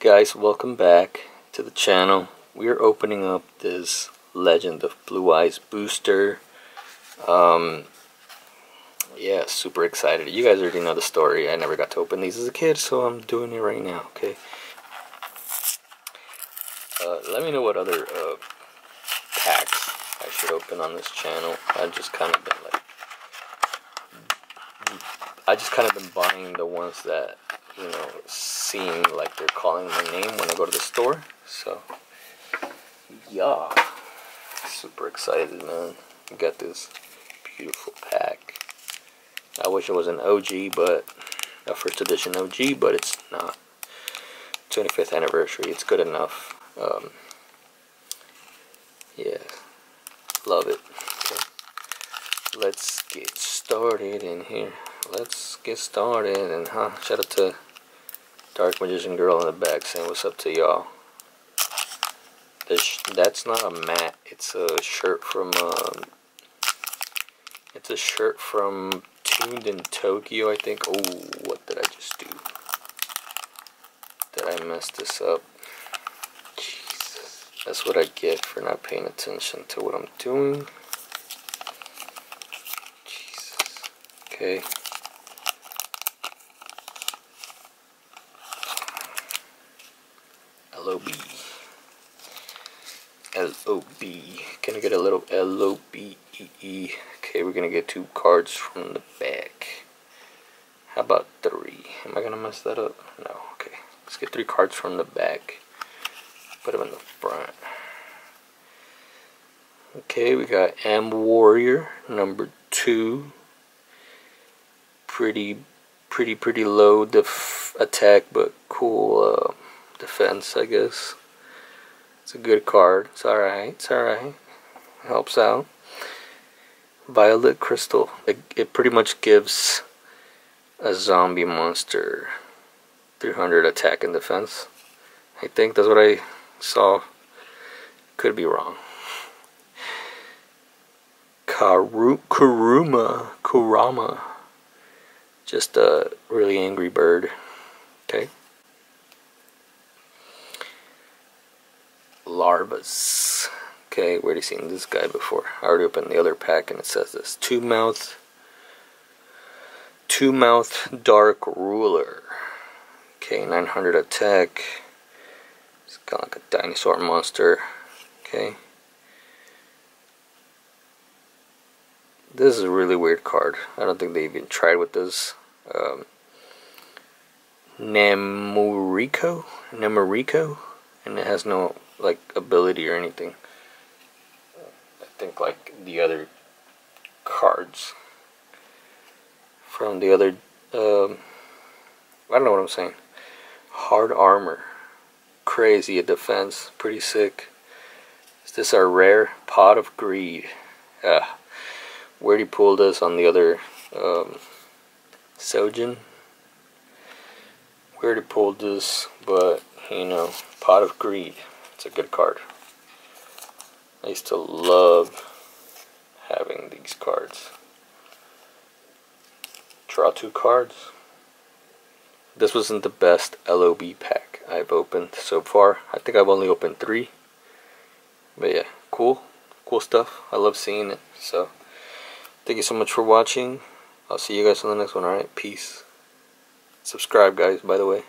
Guys, welcome back to the channel. We are opening up this Legend of Blue Eyes booster. Um, yeah, super excited. You guys already know the story. I never got to open these as a kid, so I'm doing it right now, okay? Uh, let me know what other uh, packs I should open on this channel. I've just kind of been like... I just kind of been buying the ones that you know, seem like they're calling my name when I go to the store. So, yeah, super excited, man. Got this beautiful pack. I wish it was an OG, but a first edition OG, but it's not. 25th anniversary, it's good enough. Um, yeah, love it. Okay. Let's get started in here. Let's get started, and huh, shout out to Dark Magician Girl in the back saying what's up to y'all. That's not a mat. It's a shirt from, um, it's a shirt from Tuned in Tokyo, I think. Oh, what did I just do? Did I mess this up? Jesus. That's what I get for not paying attention to what I'm doing. Jesus. Okay. L-O-B. L-O-B. Can I get a little L-O-B-E-E? Okay, we're gonna get two cards from the back. How about three? Am I gonna mess that up? No, okay. Let's get three cards from the back. Put them in the front. Okay, we got M Warrior, number two. Pretty, pretty, pretty low def attack, but cool uh, defense, I guess. It's a good card. It's alright. It's alright. Helps out. Violet Crystal. It, it pretty much gives a zombie monster 300 attack and defense. I think that's what I saw. Could be wrong. Karu Kuruma Kurama. Just a really angry bird. Okay. Larvas. Okay, where have you seen this guy before? I already opened the other pack and it says this. Two mouth two mouth dark ruler. Okay, 900 attack. It's kind of like a dinosaur monster. Okay. This is a really weird card. I don't think they even tried with this. Um? Namoriko? And it has no like ability or anything. I think like the other cards from the other. Um, I don't know what I'm saying. Hard armor, crazy a defense, pretty sick. Is this our rare pot of greed? Uh, where'd he pull this on the other um, Sojin? Where'd he pull this? But you know, pot of greed. It's a good card. I used to love having these cards. Draw two cards. This wasn't the best LOB pack I've opened so far. I think I've only opened three. But yeah, cool. Cool stuff. I love seeing it. So, thank you so much for watching. I'll see you guys on the next one, alright? Peace. Subscribe, guys, by the way.